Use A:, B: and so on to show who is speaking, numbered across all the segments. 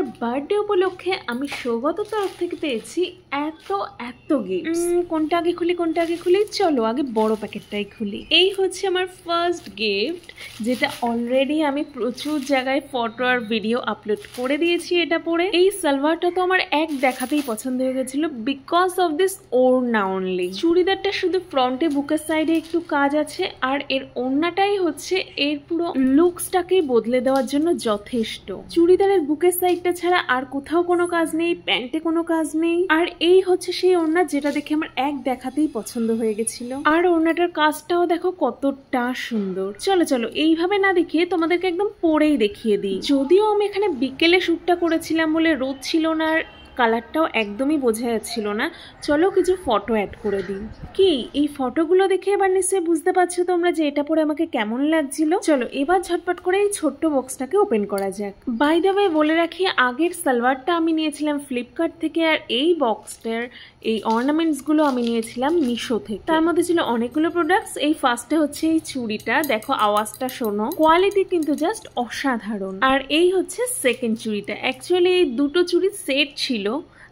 A: আমার বার্থডে উপলক্ষে আমি সৌগত তরফ থেকে পেয়েছি এত এত গিফট কোনটা আগে খুলি কোনটা আগে খুলি? চলো আগে বড় প্যাকেটটাই খুলি। এই হচ্ছে আমার ফার্স্ট গিফট যেটা অলরেডি আমি প্রচুর জায়গায় ফটো আর ভিডিও আপলোড করে দিয়েছি এটা পরে। এই সালোয়ারটা তো আমার এক দেখাতেই পছন্দ হয়ে গেছিল বিকজ অফ দিস ওড়না অনলি চুড়িদারটা শুধু ফ্রন্টে বুকের সাইডে একটু কাজ আছে আর এর ওড়নাটাই হচ্ছে এর পুরো লুকসটাকেই বদলে দেওয়ার জন্য যথেষ্ট। চুড়িদারের বুকের সাইডটা ছাড়া আর কোথাও কোনো কাজ নেই, প্যান্টে কোনো কাজ নেই। আর এই হচ্ছে সেই ওড়না যেটা দেখে আমার এক দেখাতেই পছন্দ হয়ে গেছিল। আর ওড়নাটার কাজটাও দেখো কতটা সুন্দর। চলো চলো, এইভাবে না দেখিয়ে তোমাদেরকে একদম পরেই দেখিয়ে দিই। যদিও আমি এখানে বিকেলে শ্যুটটা করেছিলাম বলে রোদ ছিল না আর কালারটাও একদমই বোঝা যাচ্ছিল না। চলো কিছু ফটো অ্যাড করে দিই। কি? এই ফটোগুলো দেখে এবার নিশ্চয়ই বুঝতে পারছ তোমরা যে এটা পরে আমাকে কেমন লাগছিল। চলো এবার ঝটপট করে এই ছোট্ট বক্সটাকে ওপেন করা যাক। বাই দ্য ওয়ে বলে রাখি, আগের সালোয়ারটা আমি নিয়েছিলাম ফ্লিপকার্ট থেকে আর এই বক্সটার এই অর্নামেন্টসগুলো আমি নিয়েছিলাম মিশো থেকে। তার মধ্যে ছিল অনেকগুলো প্রোডাক্টস এই ফার্স্টে হচ্ছে এই চুড়িটা। দেখো, আওয়াজটা শোনো। কোয়ালিটি কিন্তু জাস্ট অসাধারণ। আর এই হচ্ছে সেকেন্ড চুড়িটা। অ্যাকচুয়ালি এই দুটো চুড়ির সেট ছিল।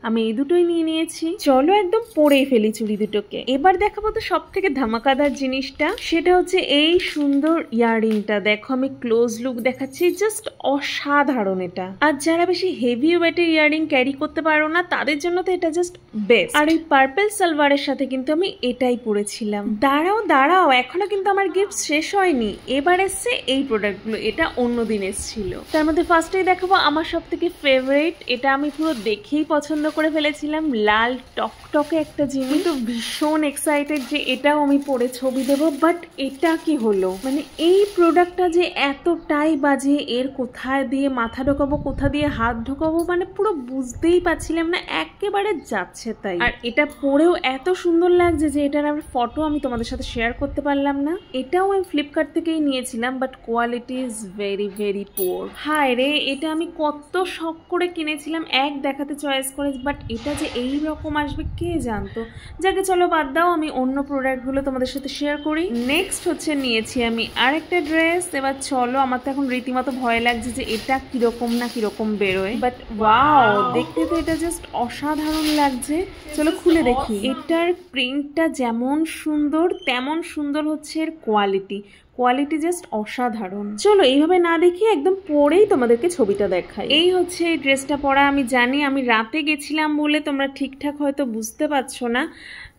A: আমি এই দুটোই নিয়ে নিয়েছি। চলো একদম পরেই ফেলি চুড়ি দুটোকে। এবার দেখাবো তো সব থেকে ধামাকাদার জিনিসটা। সেটা হচ্ছে এই সুন্দর ইয়াররিংটা। দেখো, আমি ক্লোজ লুক দেখাচ্ছি জাস্ট অসাধারণ এটা। আর যারা বেশি হেভি ওয়েটের ইয়াররিং ক্যারি করতে পারো না, তাদের জন্য তো এটা জাস্ট বেস্ট আর এই পার্পেল সালোয়ারের সাথে কিন্তু আমি এটাই পরেছিলাম। দাঁড়াও দাঁড়াও, এখনও কিন্তু আমার গিফট শেষ হয়নি। এবার এসছে এই প্রোডাক্টগুলো এটা অন্য দিন এসেছিল। তার মধ্যে ফার্স্টেই দেখাবো আমার সব থেকে ফেভারিট এটা আমি পুরো দেখেই পছন্দ করে ফেলেছিলাম লাল টকটকে একটা জিনিস। তো ভীষণ এক্সাইটেড যে এটাও আমি পরে ছবি দেবো বাট এটা কি হলো? মানে এই প্রোডাক্টটা যে এতটাই বাজে এর কোথায় দিয়ে মাথা ঢোকাবো কোথা দিয়ে হাত ঢোকাবো মানে পুরো বুঝতেই পারছিলাম না একেবারে যাচ্ছে তাই। আর এটা পরেও এত সুন্দর লাগছে যে এটার আমার ফটো আমি তোমাদের সাথে শেয়ার করতে পারলাম না। এটাও আমি ফ্লিপকার্ট থেকেই নিয়েছিলাম but quality is very very poor হায় রে এটা আমি কত শখ করে কিনেছিলাম এক দেখাতে চয়েস করে বাট এটা যে এই রকম আসবে কে জানতো? যাকে চলো বাদ দাও আমি অন্য প্রোডাক্টগুলো তোমাদের সাথে শেয়ার করি। নেক্সট হচ্ছে নিয়েছি আমি আরেকটা ড্রেস এবার চলো আমার তো এখন রীতিমতো ভয় লাগছে যে এটা কীরকম না কীরকম বেরোয়। বাট ওয়াও দেখতে তো এটা জাস্ট অসাধারণ লাগছে। চলো খুলে দেখি। এটার প্রিন্টটা যেমন সুন্দর তেমন সুন্দর হচ্ছে এর কোয়ালিটি কোয়ালিটি জাস্ট অসাধারণ। চলো এইভাবে না দেখি একদম পরেই তোমাদেরকে ছবিটা দেখাই। এই হচ্ছে এই ড্রেসটা পরা আমি জানি আমি রাতে গেছিলাম বলে তোমরা ঠিকঠাক হয়তো বুঝতে পারছ না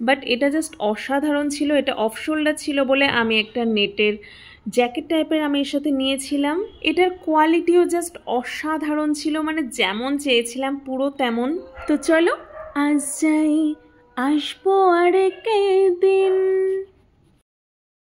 A: বাট এটা জাস্ট অসাধারণ ছিল এটা অফ শোল্ডার ছিল বলে আমি একটা নেটের জ্যাকেট টাইপের আমি এর সাথে নিয়েছিলাম। এটার কোয়ালিটিও জাস্ট অসাধারণ ছিল মানে যেমন চেয়েছিলাম পুরো তেমন। তো চলো আজ যাই আসব আর